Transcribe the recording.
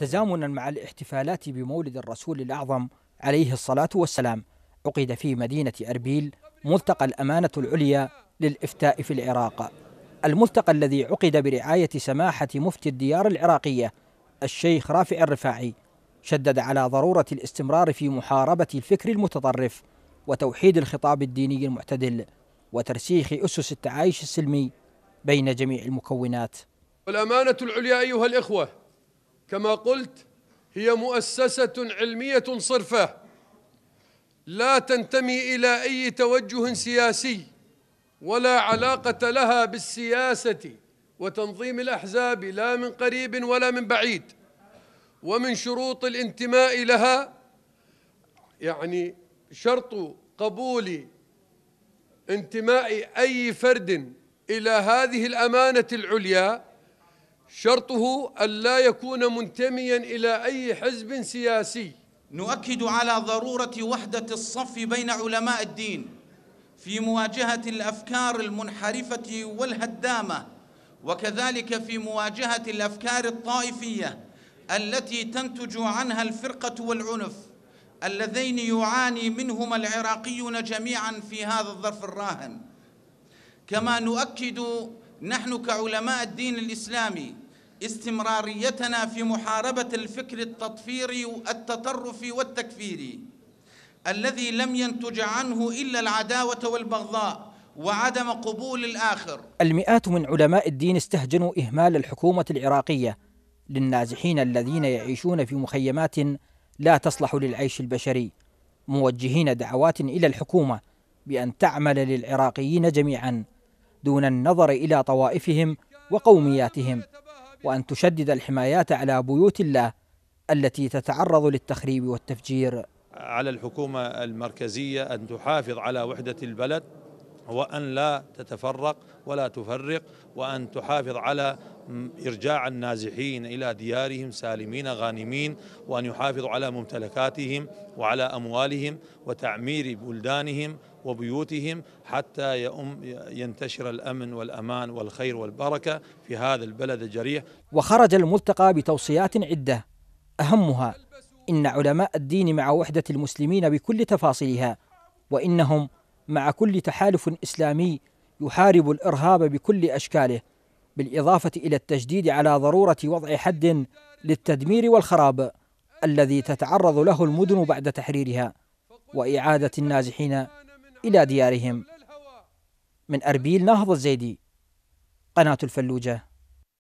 تزامنا مع الاحتفالات بمولد الرسول الأعظم عليه الصلاة والسلام. عقد في مدينة أربيل ملتقى الأمانة العليا للإفتاء في العراق. الملتقى الذي عقد برعاية سماحة مفتي الديار العراقية الشيخ رافع الرفاعي. شدد على ضرورة الاستمرار في محاربة الفكر المتطرف وتوحيد الخطاب الديني المعتدل وترسيخ أسس التعايش السلمي بين جميع المكونات. والأمانة العليا أيها الإخوة كما قلت هي مؤسسة علمية صرفة. لا تنتمي إلى أي توجه سياسي ولا علاقة لها بالسياسة وتنظيم الأحزاب لا من قريب ولا من بعيد. ومن شروط الانتماء لها يعني شرط قبول انتماء أي فرد إلى هذه الأمانة العليا شرطه ألا يكون منتميا إلى أي حزب سياسي. نؤكد على ضرورة وحدة الصف بين علماء الدين في مواجهة الأفكار المنحرفة والهدامة وكذلك في مواجهة الأفكار الطائفية التي تنتج عنها الفرقة والعنف اللذين يعاني منهما العراقيون جميعا في هذا الظرف الراهن. كما نؤكد نحن كعلماء الدين الإسلامي استمراريتنا في محاربة الفكر التطفيري التطرفي والتكفيري الذي لم ينتج عنه إلا العداوة والبغضاء وعدم قبول الآخر. المئات من علماء الدين استهجنوا إهمال الحكومة العراقية للنازحين الذين يعيشون في مخيمات لا تصلح للعيش البشري موجهين دعوات إلى الحكومة بأن تعمل للعراقيين جميعا. دون النظر إلى طوائفهم وقومياتهم وأن تشدد الحمايات على بيوت الله التي تتعرض للتخريب والتفجير. على الحكومة المركزية أن تحافظ على وحدة البلد وأن لا تتفرق ولا تفرق وأن تحافظ على إرجاع النازحين إلى ديارهم سالمين غانمين وأن يحافظوا على ممتلكاتهم وعلى أموالهم وتعمير بلدانهم وبيوتهم حتى ينتشر الأمن والأمان والخير والبركة في هذا البلد الجريح. وخرج الملتقى بتوصيات عدة أهمها إن علماء الدين مع وحدة المسلمين بكل تفاصيلها وإنهم مع كل تحالف إسلامي يحارب الإرهاب بكل أشكاله بالإضافة إلى التجديد على ضرورة وضع حد للتدمير والخراب الذي تتعرض له المدن بعد تحريرها وإعادة النازحين إلى ديارهم. من أربيل ناهض الزيدي قناة الفلوجة.